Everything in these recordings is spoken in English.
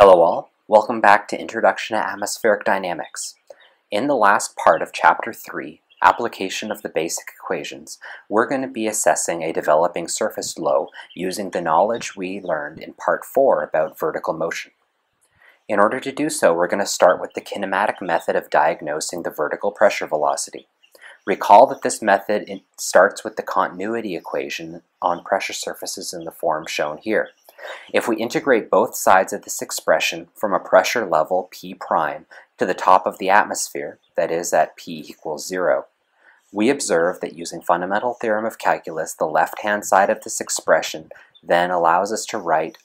Hello all, welcome back to Introduction to Atmospheric Dynamics. In the last part of Chapter 3, Application of the Basic Equations, we're going to be assessing a developing surface low using the knowledge we learned in Part 4 about vertical motion. In order to do so, we're going to start with the kinematic method of diagnosing the vertical pressure velocity. Recall that this method starts with the continuity equation on pressure surfaces in the form shown here. If we integrate both sides of this expression from a pressure level P prime to the top of the atmosphere, that is at P equals zero, we observe that using fundamental theorem of calculus, the left-hand side of this expression then allows us to write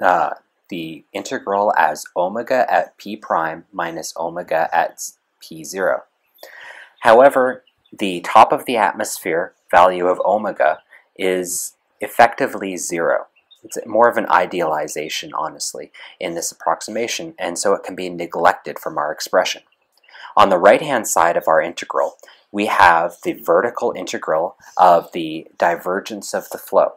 uh, the integral as omega at P prime minus omega at P0. However, the top of the atmosphere value of omega is effectively zero. It's more of an idealization, honestly, in this approximation, and so it can be neglected from our expression. On the right-hand side of our integral, we have the vertical integral of the divergence of the flow.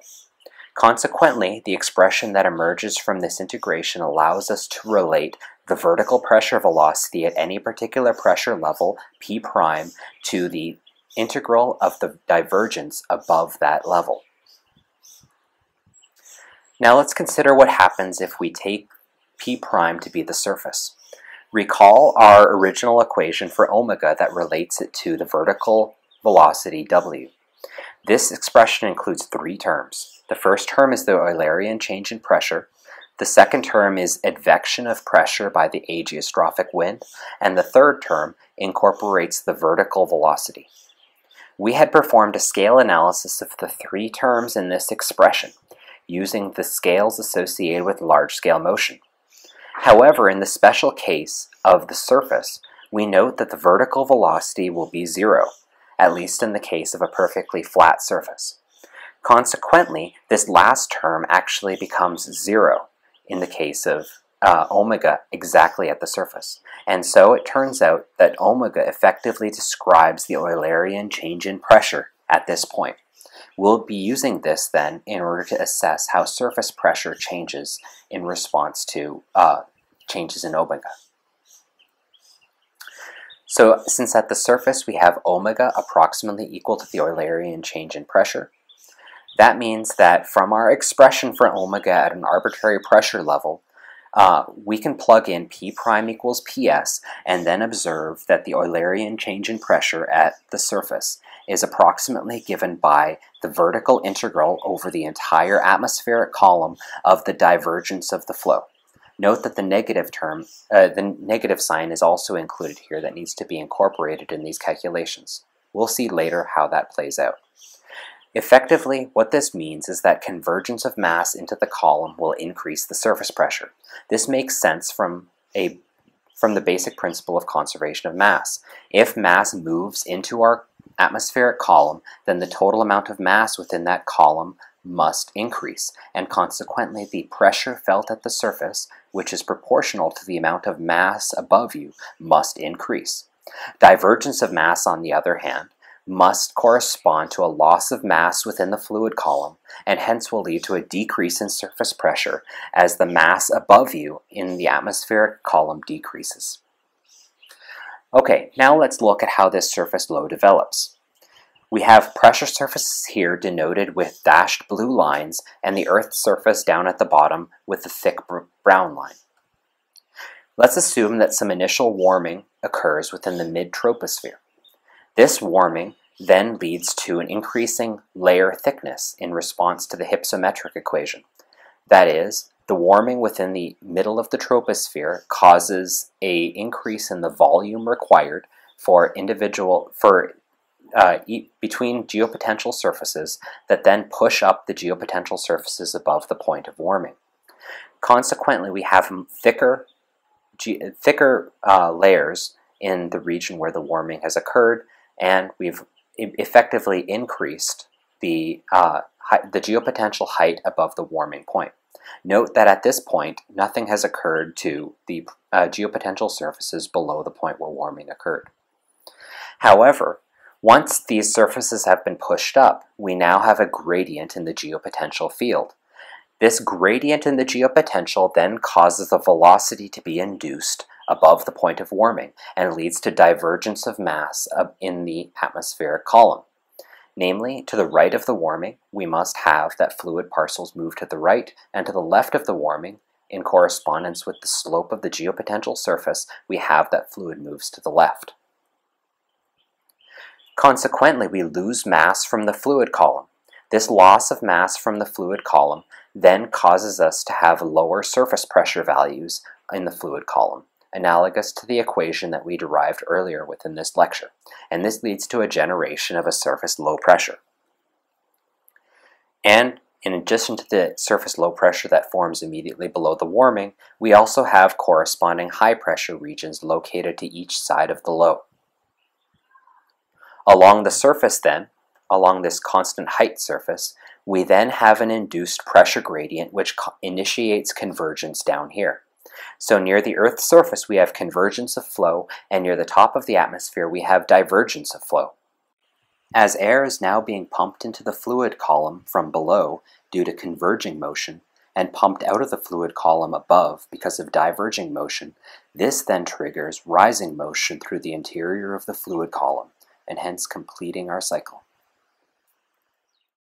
Consequently, the expression that emerges from this integration allows us to relate the vertical pressure velocity at any particular pressure level, P prime, to the integral of the divergence above that level. Now let's consider what happens if we take P prime to be the surface. Recall our original equation for omega that relates it to the vertical velocity w. This expression includes three terms. The first term is the Eulerian change in pressure. The second term is advection of pressure by the ageostrophic wind. And the third term incorporates the vertical velocity. We had performed a scale analysis of the three terms in this expression using the scales associated with large-scale motion. However, in the special case of the surface, we note that the vertical velocity will be zero, at least in the case of a perfectly flat surface. Consequently, this last term actually becomes zero in the case of uh, omega exactly at the surface. And so it turns out that omega effectively describes the Eulerian change in pressure at this point. We'll be using this then in order to assess how surface pressure changes in response to uh, changes in omega. So since at the surface we have omega approximately equal to the Eulerian change in pressure, that means that from our expression for omega at an arbitrary pressure level, uh, we can plug in P prime equals PS and then observe that the Eulerian change in pressure at the surface is approximately given by the vertical integral over the entire atmospheric column of the divergence of the flow. Note that the negative term, uh, the negative sign is also included here that needs to be incorporated in these calculations. We'll see later how that plays out. Effectively, what this means is that convergence of mass into the column will increase the surface pressure. This makes sense from a from the basic principle of conservation of mass. If mass moves into our atmospheric column, then the total amount of mass within that column must increase, and consequently the pressure felt at the surface, which is proportional to the amount of mass above you, must increase. Divergence of mass, on the other hand, must correspond to a loss of mass within the fluid column, and hence will lead to a decrease in surface pressure as the mass above you in the atmospheric column decreases. Okay, now let's look at how this surface low develops. We have pressure surfaces here denoted with dashed blue lines and the Earth's surface down at the bottom with the thick brown line. Let's assume that some initial warming occurs within the mid-troposphere. This warming then leads to an increasing layer thickness in response to the hypsometric equation. That is, the warming within the middle of the troposphere causes a increase in the volume required for individual for uh, between geopotential surfaces that then push up the geopotential surfaces above the point of warming. Consequently, we have thicker, thicker uh, layers in the region where the warming has occurred, and we've effectively increased the, uh, the geopotential height above the warming point. Note that at this point, nothing has occurred to the uh, geopotential surfaces below the point where warming occurred. However, once these surfaces have been pushed up, we now have a gradient in the geopotential field. This gradient in the geopotential then causes the velocity to be induced above the point of warming and leads to divergence of mass in the atmospheric column. Namely, to the right of the warming, we must have that fluid parcels move to the right, and to the left of the warming, in correspondence with the slope of the geopotential surface, we have that fluid moves to the left. Consequently, we lose mass from the fluid column. This loss of mass from the fluid column then causes us to have lower surface pressure values in the fluid column, analogous to the equation that we derived earlier within this lecture, and this leads to a generation of a surface low pressure. And in addition to the surface low pressure that forms immediately below the warming, we also have corresponding high pressure regions located to each side of the low. Along the surface then, along this constant height surface, we then have an induced pressure gradient which initiates convergence down here. So near the Earth's surface we have convergence of flow, and near the top of the atmosphere we have divergence of flow. As air is now being pumped into the fluid column from below due to converging motion, and pumped out of the fluid column above because of diverging motion, this then triggers rising motion through the interior of the fluid column, and hence completing our cycle.